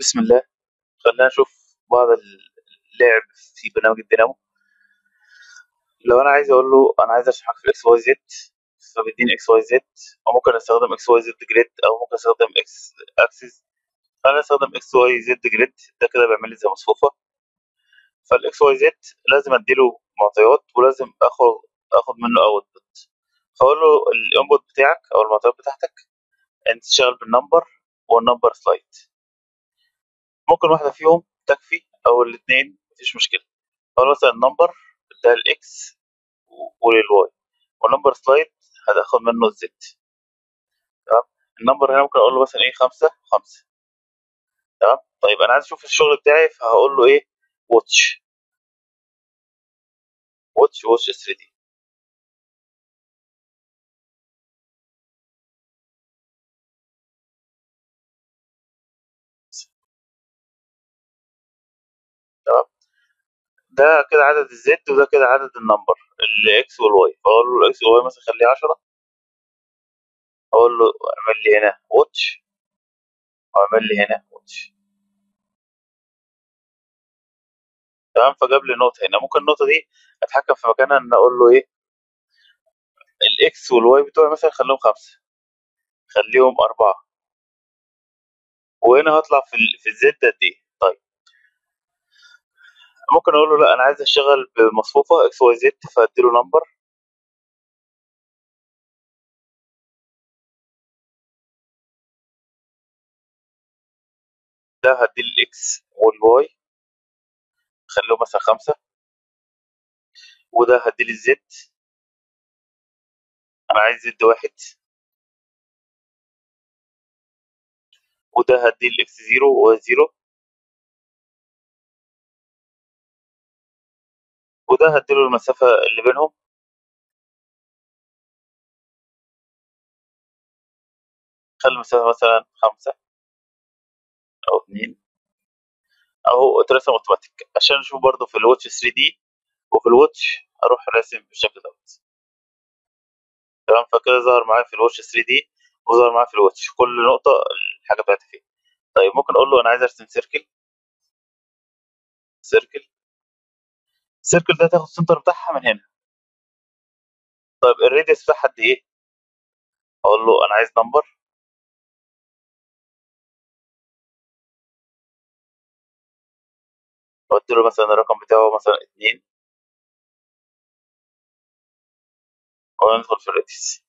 بسم الله. خلينا نشوف بعض اللعب في برنامج الدينامو لو أنا عايز أقول له أنا عايز حاجة في ال XYZ فبيديني XYZ أو ممكن أستخدم XYZ grid أو ممكن أستخدم إكس اكسس خلينا نستخدم XYZ grid ده كده بيعمل لي زي مصفوفة. فال XYZ لازم أديله معطيات ولازم اخد آخد منه output فأقول له ال input بتاعك أو المعطيات بتاعتك أنت تشتغل بال number وال number slide ممكن واحدة فيهم تكفي أو الاتنين مفيش مشكلة. أو مثلا النمبر ده الإكس وللواي والنمبر سلايد هتاخد منه ال Z تمام؟ ال number هنا ممكن أقول له مثلا إيه خمسة؟ خمسة. تمام؟ طيب أنا عايز أشوف الشغل بتاعي فهقول له إيه؟ watch watch watch 3D ده كده عدد ال Z وده كده عدد ال number ال X وال Y فأقول له ال X وال Y مثلا خليه 10 أقول له اعمل لي هنا watch واعمل لي هنا watch تمام؟ فجاب لي نقطة هنا. ممكن النقطة دي أتحكم في مكانها إن أقول له إيه؟ ال X وال Y بتوعي مثلا خليهم خمسة. خليهم أربعة. وهنا هطلع في. في ال Z قد إيه؟ طيب. ممكن أقول له لأ أنا عايز أشتغل بمصفوفة XYZ فأديله number. ده هدي ال X وال Y خليهم مثلا خمسة. وده هدي لي ال Z أنا عايز Z واحد. وده هدي ال X zero و Y وده هديله المسافة اللي بينهم. خلي المسافة مثلا خمسة أو اتنين. أهو اترسم أوتوماتيك. عشان نشوف برضه في ال watch 3D وفي ال watch أروح راسم بالشكل دوت. تمام؟ فكده ظهر معايا في ال watch 3D وظهر معايا في ال watch. كل نقطة الحاجة بتاعتها فين. طيب ممكن أقول له أنا عايز أرسم circle circle ال circle ده تاخد ال center بتاعها من هنا. طيب ال radius بتاعها قد إيه؟ أقول له أنا عايز number قلت له مثلا الرقم بتاعه مثلا اتنين. وندخل في ال radius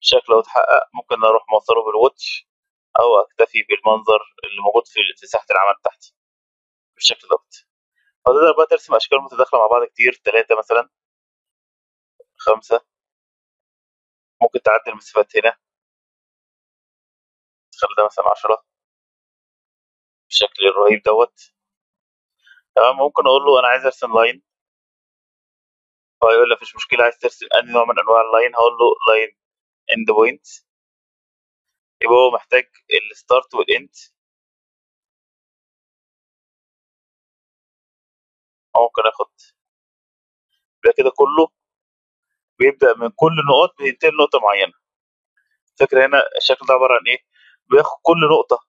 شكله اتحقق. ممكن أروح موصله بال watch أو أكتفي بالمنظر اللي موجود في ساحه العمل تحتي بالشكل دوت. فتقدر بقى ترسم أشكال متداخلة مع بعض كتير. ثلاثة مثلا. خمسة. ممكن تعدل المسافات هنا. تخلي ده مثلا عشرة. بالشكل الرهيب دوت. تمام ممكن أقول له أنا عايز أرسم line فيقول لي مفيش مشكلة عايز ترسم أنهي نوع من أنواع ال line هقول له line end point يبقى هو محتاج ال start وال end ممكن آخد. يبقى كده كله بيبدأ من كل نقط بينتهي لنقطه معينة. فاكر هنا الشكل ده عبارة عن إيه؟ بياخد كل نقطة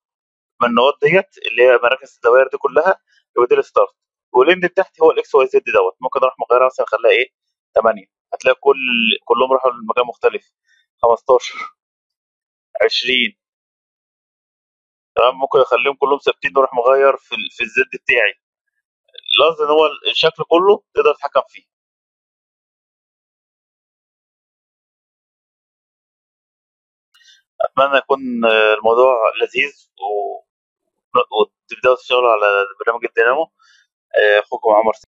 من النقط ديت اللي هي مراكز الدوائر دي كلها يبقى دي ال start وال end بتاعتي هو ال X Y Z دوت. ممكن أروح مغيرها مثلا أخليها إيه؟ 8 هتلاقي كل كلهم راحوا لمكان مختلف. 15 20 تمام؟ ممكن أخليهم كلهم ثابتين وأروح مغير في. في ال Z بتاعي. القصد ان هو الشكل كله تقدر تتحكم فيه. أتمنى يكون الموضوع لذيذ و... وتبدأوا تشتغلوا على برنامج الدينامو. أخوكم عمر